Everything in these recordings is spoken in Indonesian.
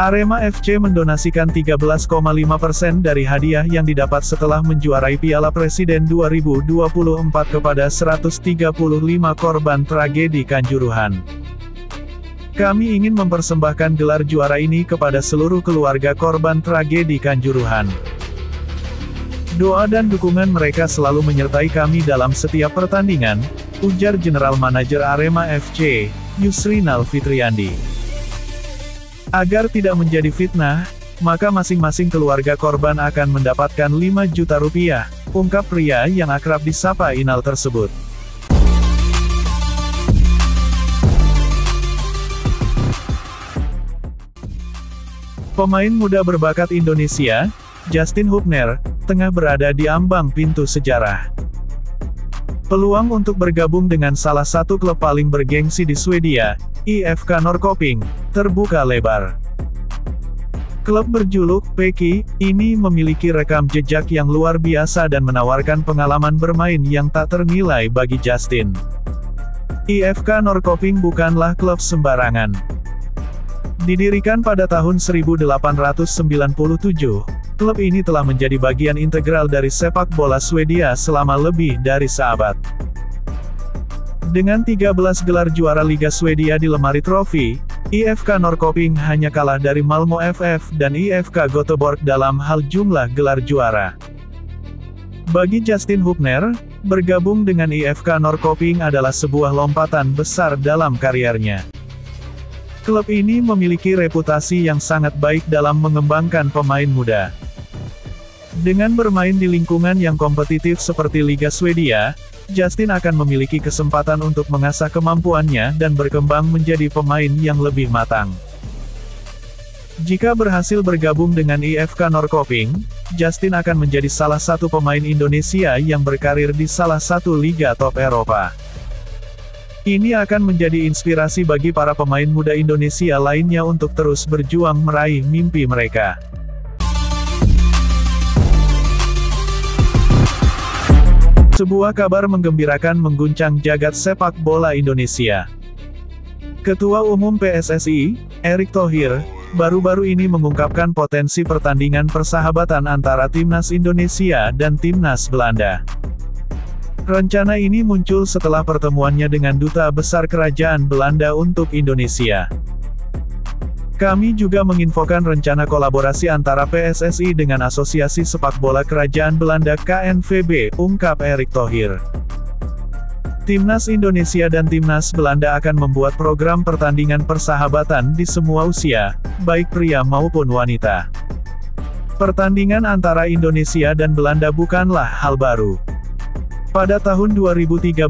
Arema FC mendonasikan 13,5% dari hadiah yang didapat setelah menjuarai Piala Presiden 2024 kepada 135 korban tragedi Kanjuruhan. Kami ingin mempersembahkan gelar juara ini kepada seluruh keluarga korban tragedi Kanjuruhan. Doa dan dukungan mereka selalu menyertai kami dalam setiap pertandingan, ujar General Manager Arema FC, Yusrinal Fitriandi. Agar tidak menjadi fitnah, maka masing-masing keluarga korban akan mendapatkan 5 juta rupiah, ungkap pria yang akrab disapa Inal tersebut. Pemain muda berbakat Indonesia, Justin Hubner, tengah berada di ambang pintu sejarah. Peluang untuk bergabung dengan salah satu klub paling bergengsi di Swedia, IFK Norrköping, terbuka lebar. Klub berjuluk Peki ini memiliki rekam jejak yang luar biasa dan menawarkan pengalaman bermain yang tak ternilai bagi Justin. IFK Norrköping bukanlah klub sembarangan. Didirikan pada tahun 1897, klub ini telah menjadi bagian integral dari sepak bola Swedia selama lebih dari seabad. Dengan 13 gelar juara Liga Swedia di lemari trofi, IFK Norrköping hanya kalah dari Malmo FF dan IFK Göteborg dalam hal jumlah gelar juara. Bagi Justin Hubner, bergabung dengan IFK Norrköping adalah sebuah lompatan besar dalam karirnya. Klub ini memiliki reputasi yang sangat baik dalam mengembangkan pemain muda. Dengan bermain di lingkungan yang kompetitif seperti Liga Swedia, Justin akan memiliki kesempatan untuk mengasah kemampuannya dan berkembang menjadi pemain yang lebih matang. Jika berhasil bergabung dengan IFK Norrköping, Justin akan menjadi salah satu pemain Indonesia yang berkarir di salah satu liga top Eropa. Ini akan menjadi inspirasi bagi para pemain muda Indonesia lainnya untuk terus berjuang meraih mimpi mereka. Sebuah kabar menggembirakan mengguncang jagat sepak bola Indonesia. Ketua Umum PSSI, Erick Thohir, baru-baru ini mengungkapkan potensi pertandingan persahabatan antara Timnas Indonesia dan Timnas Belanda. Rencana ini muncul setelah pertemuannya dengan Duta Besar Kerajaan Belanda untuk Indonesia. Kami juga menginfokan rencana kolaborasi antara PSSI dengan Asosiasi Sepak Bola Kerajaan Belanda KNVB, ungkap Erick Thohir. Timnas Indonesia dan Timnas Belanda akan membuat program pertandingan persahabatan di semua usia, baik pria maupun wanita. Pertandingan antara Indonesia dan Belanda bukanlah hal baru. Pada tahun 2013,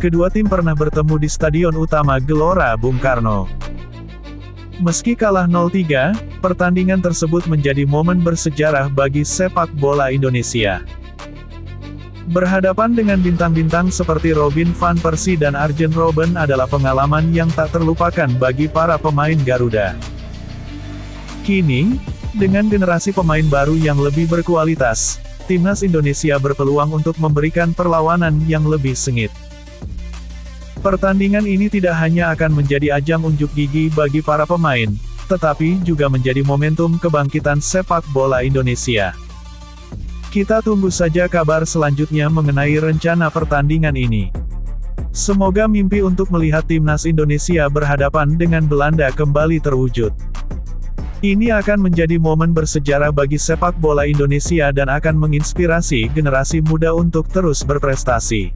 kedua tim pernah bertemu di Stadion Utama Gelora Bung Karno. Meski kalah 0-3, pertandingan tersebut menjadi momen bersejarah bagi sepak bola Indonesia. Berhadapan dengan bintang-bintang seperti Robin van Persie dan Arjen Robben adalah pengalaman yang tak terlupakan bagi para pemain Garuda. Kini, dengan generasi pemain baru yang lebih berkualitas, timnas Indonesia berpeluang untuk memberikan perlawanan yang lebih sengit. Pertandingan ini tidak hanya akan menjadi ajang unjuk gigi bagi para pemain, tetapi juga menjadi momentum kebangkitan sepak bola Indonesia. Kita tunggu saja kabar selanjutnya mengenai rencana pertandingan ini. Semoga mimpi untuk melihat timnas Indonesia berhadapan dengan Belanda kembali terwujud. Ini akan menjadi momen bersejarah bagi sepak bola Indonesia dan akan menginspirasi generasi muda untuk terus berprestasi.